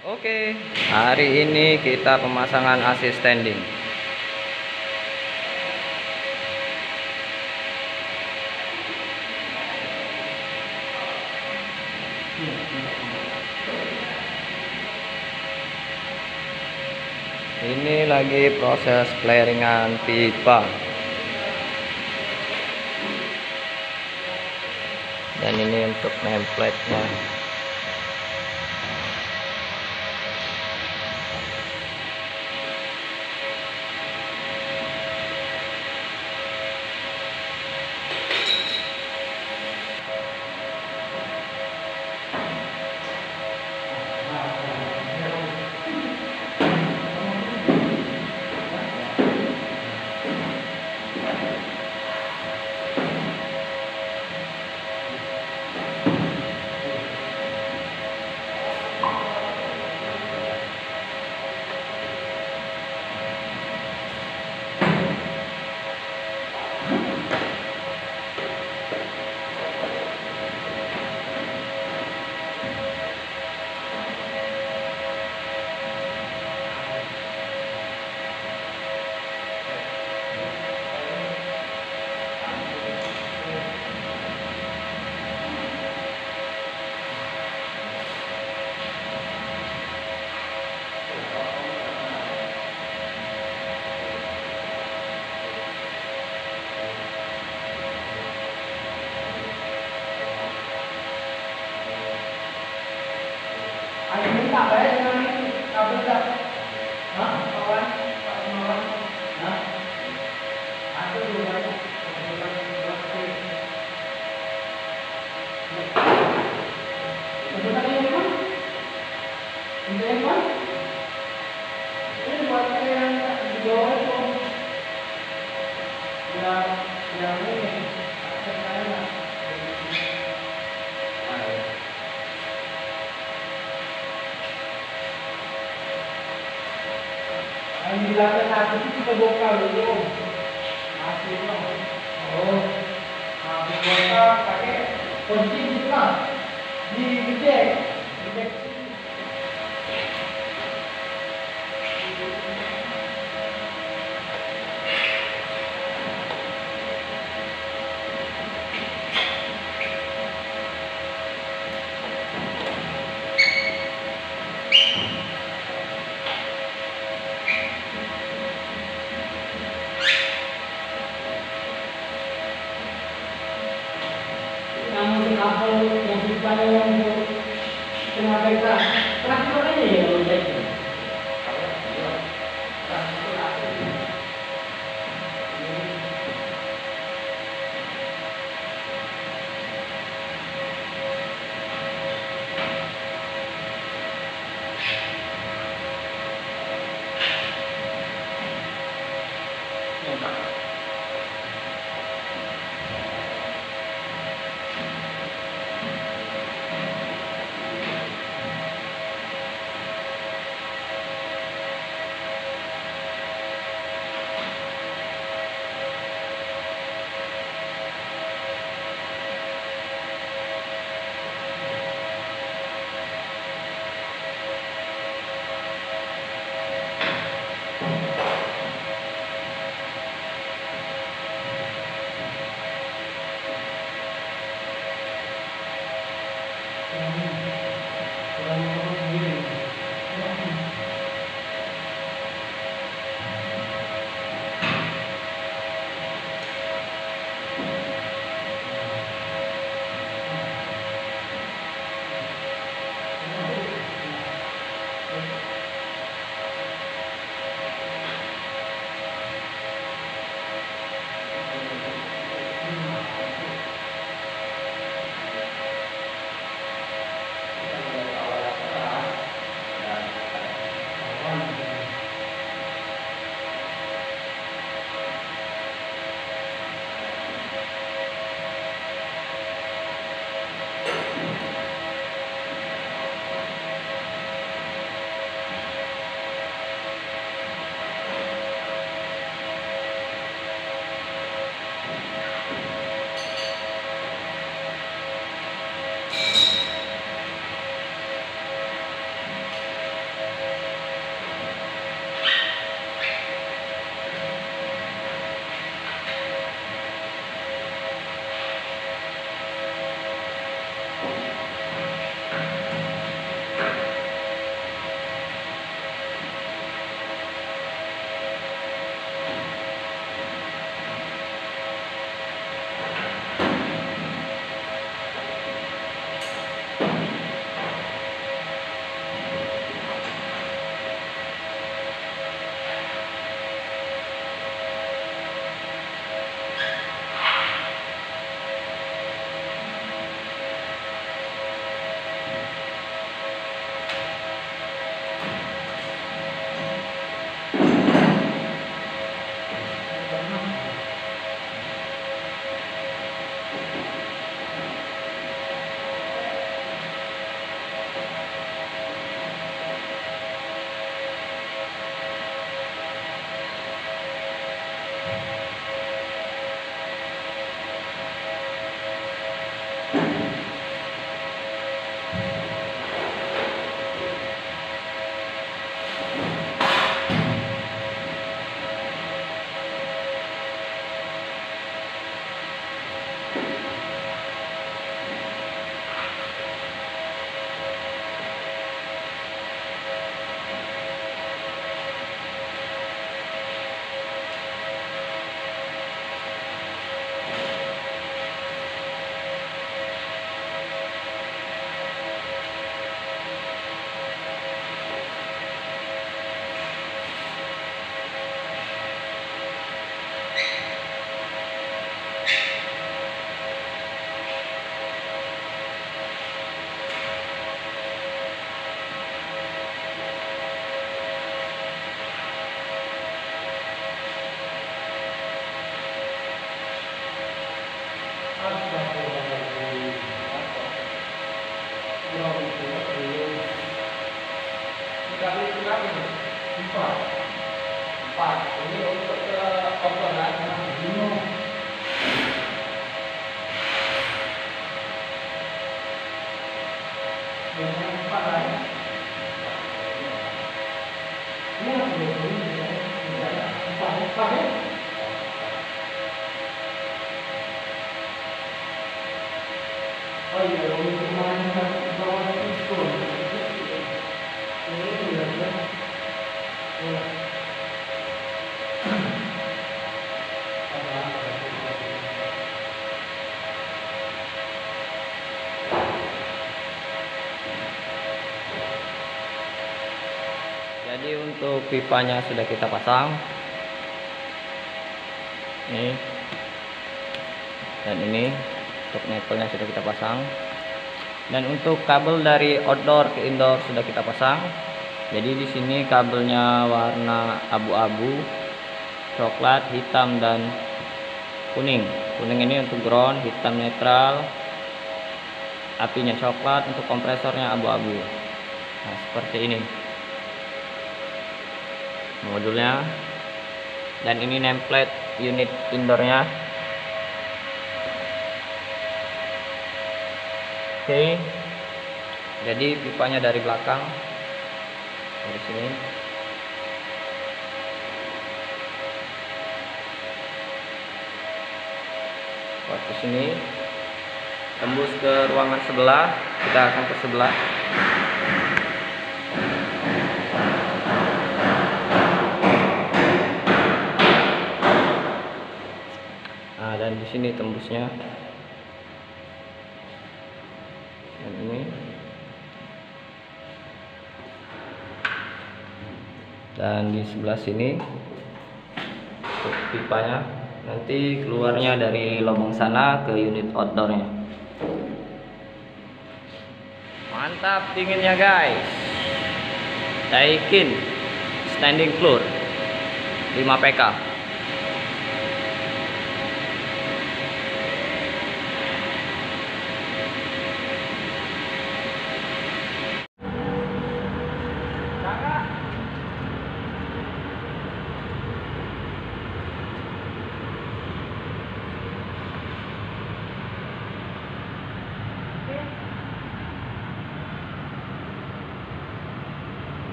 Oke, hari ini kita pemasangan AC standing. Ini lagi proses flaringan pipa. Dan ini untuk nameplate-nya. Minta bayar dengan ini, tak? Hah? Kawan? Pak Semawan? Hah? Ada dulu banyak. Sebentar ini kan? Ini Ang nilata natin ito sa bokal dulu. Masih no. Oh. Masih bokal pakai kunci lah. Di gede. Gede. Karena? Pipanya sudah kita pasang. Ini. Dan ini untuk nekelnya sudah kita pasang. Dan untuk kabel dari outdoor ke indoor sudah kita pasang. Jadi di sini kabelnya warna abu-abu, coklat, hitam dan kuning. Kuning ini untuk ground, hitam netral. Apinya coklat, untuk kompresornya abu-abu. Nah, seperti ini modulnya. Dan ini nameplate unit indoornya. Oke. Jadi pipanya dari belakang. Dari sini. Buat sini. Tembus ke ruangan sebelah. Kita akan ke sebelah sini tembusnya. Dan ini. Dan di sebelah sini pipanya nanti keluarnya dari lubang sana ke unit outdoornya. Mantap dinginnya guys. Daikin standing floor 5 PK.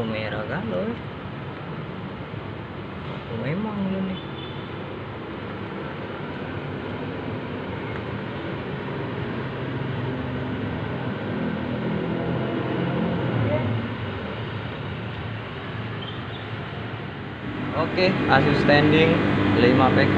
Aku merah kan lo? Aku memang lo nih. Oke, Asus standing 5 PK